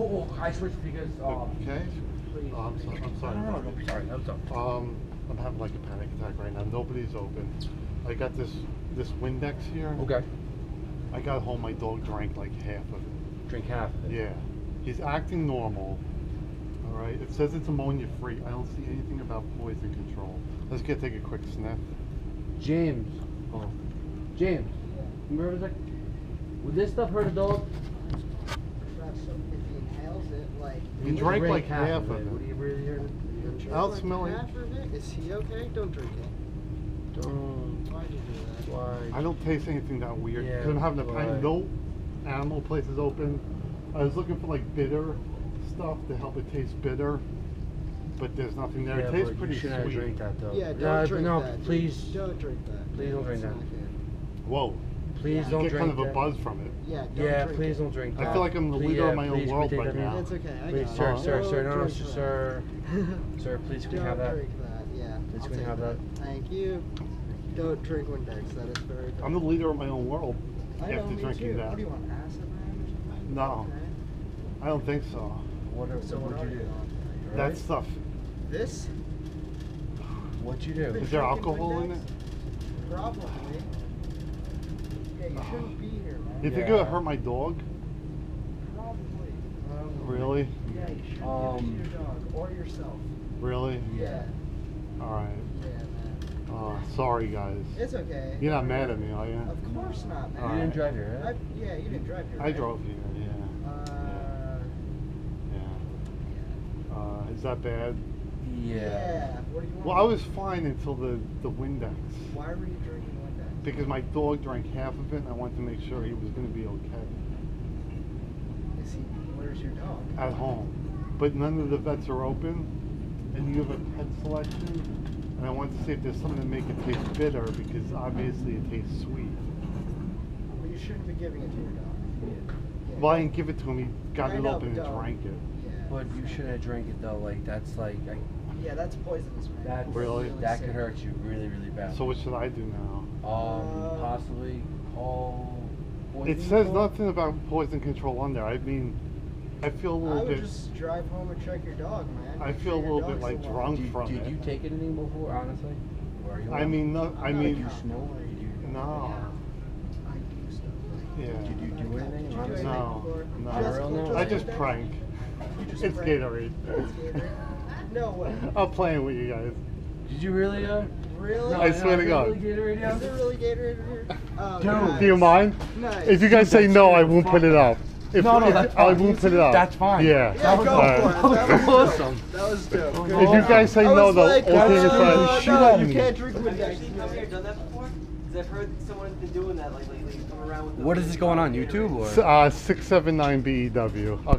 Oh, I switched because, um, Okay. please. Oh, I'm, so, I'm sorry. No, no, no, don't be sorry. Um, I'm having like a panic attack right now. Nobody's open. I got this this Windex here. Okay. I got home. My dog drank like half of it. Drink half of it. Yeah. He's acting normal. All right. It says it's ammonia free. I don't see anything about poison control. Let's get take a quick sniff. James. Oh. James. Remember that? Would this stuff hurt a dog? If he like. Drank like half of it. he really hurt it? drink, I'll like, smell it. half of it? Is he okay? Don't drink it. Don't. Why'd you do that? Why? I don't taste anything that weird. Yeah, Because I'm having a panic. why? No animal places open. I was looking for like bitter stuff to help it taste bitter, but there's nothing there. Yeah, it tastes but pretty you shouldn't sweet. drink that though. Yeah, don't no, drink no, that. please. Don't drink that. Please don't drink that. Whoa. Please I don't get drink kind of a that. buzz from it. Yeah, don't Yeah, drink please it. don't drink I that. feel like I'm the Please- leader yeah, of my own please, can we world take right that now. It's okay. I Please, got sir, it. sir, sir, no, no, Don't sir, drink sir, that. sir, please, can we Don't have that? drink that. Yeah. Please, I'll can we take have that? Thank you. Don't drink Windex. That is very good. I'm the leader of my own world I know, after me drinking too. that. What do you want? Acid man or something? No. Okay. I don't think so. What, are, So what what would are you you do? on? That Right? stuff. This? What'd you do? Been Is there drinking alcohol in Windex? it? Probably. Yeah, you shouldn't be here, man. You think Yeah. it'll hurt my dog? Probably. Really? Yeah, you shouldn't Um, give it to your dog or yourself. Really? Yeah. All right. Yeah, man. Uh, sorry, guys. It's okay. You're not mad at me, are you? Of course not, man. You didn't drive here, I, yeah, you didn't drive here. I right? drove here. Yeah. Uh, Yeah. Uh, is that bad? yeah. Yeah. What do you want? Well, I was fine until the the Windex Why were you drinking Windex? Because my dog drank half of it, and I wanted to make sure he was going to be okay Is he? Where's your dog? at home. But none of the vets are open, and you have a pet selection. And I wanted to see if there's something to make it taste bitter because obviously it tastes sweet. Well, you shouldn't be giving it to your dog. Yeah. Well, I didn't give it to him. He got I it know, open and but drank it. Yeah. But you shouldn't have drank it though. Like that's like I, Yeah, that's poisonous, man. that Really? that sick. could hurt you really really bad. So what should I do now? um Uh, possibly call. It says control? nothing about poison control on there. I mean, I feel a I little I would bit. just drive home and check your dog, man. I feel sure a little bit like alive. drunk Did, from did it. you take anything before, honestly? Or are you I mean, no, I I'm not mean, a you cop. smoke or you no. I. Yeah. Did you do anything? Did you do anything No, no. Just- For? I just just prank. You just It's prank? Gatorade. It's Gatorade? No way. I'm playing with you guys. Did you really? Uh, Really? I swear to God. Really Gatorade, yeah? Is there really Gatorade in here? Oh, Dude. nice. Do you mind? Nice. If you guys say no, I won't put it up. If, No, no, if- that's I won't put it up. That's fine. Yeah. Yeah, go Alright. for it. That was Awesome. dope. That was dope. Good If you guys say no, was the like, whole thing is uh, no, you can't drink Have you Windex. actually come here done that before? Because I've heard someone's been doing that like lately. Come around with. What is this going on YouTube or? uh, 679 BEW. I'll